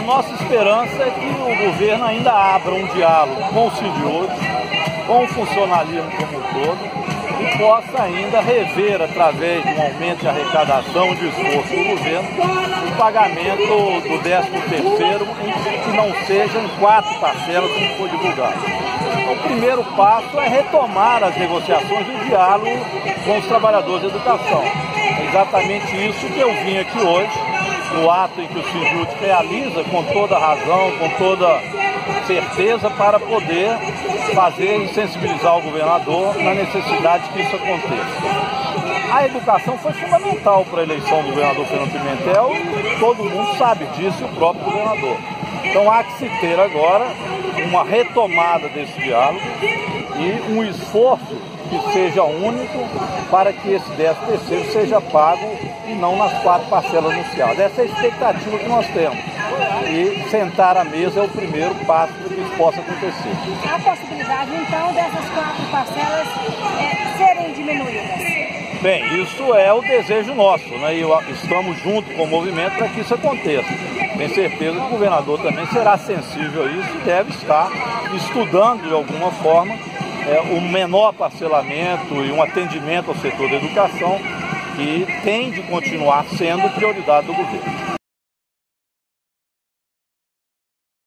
nossa esperança é que o governo ainda abra um diálogo com os com o funcionalismo como um todo, e possa ainda rever, através de um aumento de arrecadação de esforço do governo, o pagamento do 13 terceiro que não seja em quatro parcelas, como foi divulgado. Então, o primeiro passo é retomar as negociações e o diálogo com os trabalhadores da educação. É exatamente isso que eu vim aqui hoje, no ato em que o Sinjut realiza com toda razão, com toda certeza para poder fazer e sensibilizar o governador na necessidade que isso aconteça. A educação foi fundamental para a eleição do governador Fernando Pimentel e todo mundo sabe disso, o próprio governador. Então há que se ter agora uma retomada desse diálogo e um esforço que seja único para que esse 10 terceiro seja pago e não nas quatro parcelas anunciadas. Essa é a expectativa que nós temos. E sentar à mesa é o primeiro passo para que isso possa acontecer. Há possibilidade, então, dessas quatro parcelas é, serem diminuídas? Bem, isso é o desejo nosso, né? E estamos junto com o movimento para que isso aconteça. Tenho certeza que o governador também será sensível a isso e deve estar estudando de alguma forma é, o menor parcelamento e um atendimento ao setor da educação que tem de continuar sendo prioridade do governo.